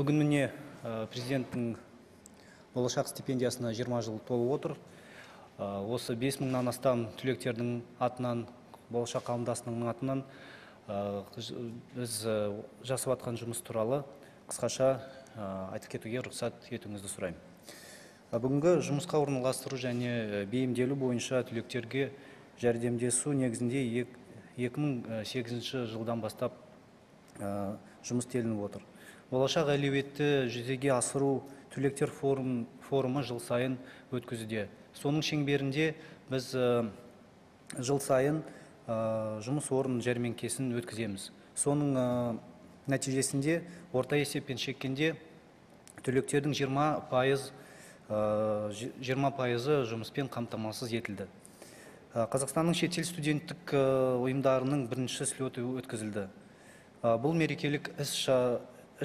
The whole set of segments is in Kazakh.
бүгін міне президенттің болашақ стипендиясына 20 жыл толып отыр. Осы 5 мыңнан астам түлектердің атынан болашақ қауымдастығының атынан біз жасап жұмыс туралы қысқаша айтып кетуге рұқсат етуіңізді сұраймын. Бүгінгі жұмысқа орналастыру және бейімделу бойынша түлектерге жәрдемдесу негізінде ек- 2008 жылдан бастап жұмыс істелініп отыр. Болашақ әлеуетті жүзеге асыру түлектер форум, форумы жыл сайын өткізуде. Соның шеңберінде біз ә, жыл сайын ә, жұмыс орын жәрмеңкесін өткіземіз. Соның ә, нәтижесінде орта есеппен шеккенде түлектердің 20 пайыз жи- 20 пайызы жұмыспен қамтамасыз етілді. Қазақстанның шетел студенттік ұйымдарының бірінші слеті өткізілді. Бұл мерекелік іс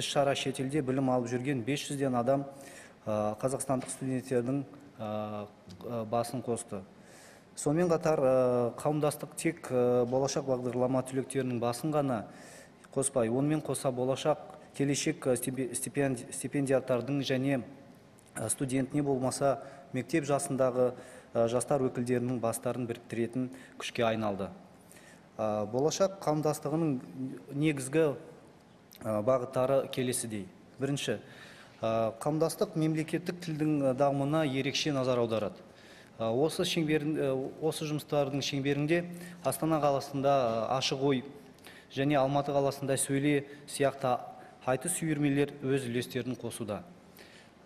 шара шетелде білім алып жүрген 500-ден адам қазақстандық студенттердің басын қосты. Сонымен қатар қауымдастық тек болашақ бағдарлама түлектерінің басын ғана қоспай онымен қоса болашақ келешек стипе- стипенди- стипендиаттардың және ә, студент не болмаса мектеп жасындағы жастар өкілдерінің бастарын біріктіретін күшке айналды. Болашақ қауымдастығының негізгі бағыттары келесідей. Бірінші ә, қауымдастық мемлекеттік тілдің ә, дамуына ерекше назар аударады. Осы шеңберін осы жұмыстардың шеңберінде астана қаласында ашық ой және алматы қаласында сөйле сияқты айтыс үйірмелер өз үлестерін қосуда.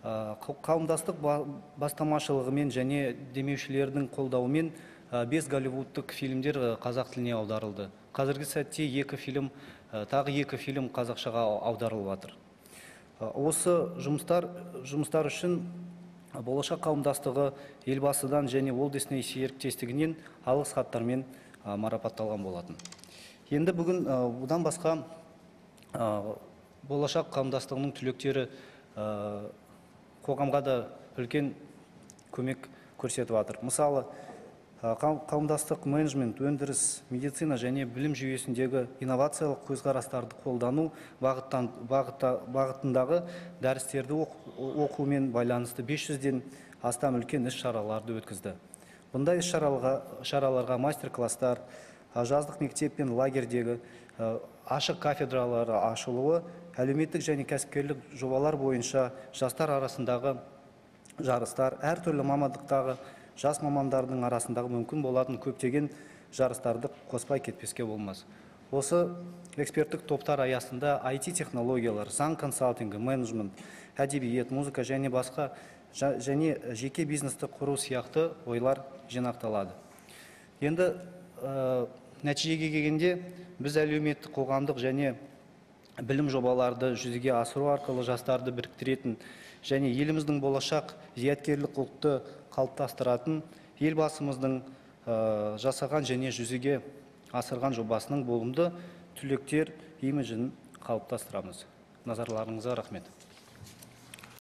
Қау- қауымдастық ба- бастамашылығымен және демеушілердің қолдауымен бес голливудтық фильмдер қазақ тіліне аударылды. Қазіргі сәтте екі фильм ә, тағы екі фильм қазақшаға ау- аударылып жатыр Ә, осы жұмыстар жұмыстар үшін болашақ қауымдастығы елбасыдан және Walt Disney серіктестігінен алғыс хаттармен ә, марапатталған болатын. Енді бүгін бұдан басқа болашақ қауымдастығының түлектері қоғамға да үлкен көмек көрсетіп жатыр мысалы қауымдастық менеджмент өндіріс медицина және білім жүйесіндегі инновациялық көзқарастарды қолдану бағыттан, бағытта, бағытындағы дәрістерді оқу- оқумен байланысты 500-ден астам үлкен іс шараларды өткізді. Бұндай іс шараларға, мастер класстар жаздық мектеп пен лагердегі ә, ашық кафедралары ашылуы әлеуметтік және кәсіпкерлік жобалар бойынша жастар арасындағы жарыстар әртүрлі мамандықтағы жас мамандардың арасындағы мүмкін болатын көптеген жарыстарды қоспай кетпеске болмас. Осы эксперттік топтар аясында IT технологиялар заң консалтингі менеджмент әдебиет музыка және басқа және жеке бизнесті құру сияқты ойлар жинақталады. Енді ә, нәтижеге келгенде біз әлеуметтік қоғамдық және білім жобаларды жүзеге асыру арқылы жастарды біріктіретін және еліміздің болашақ зияткерлік ұлтты қалыптастыратын елбасымыздың ә, жасаған және жүзеге асырған жобасының болымды түлектер имиджін қалыптастырамыз. Назарларыңызға рахмет.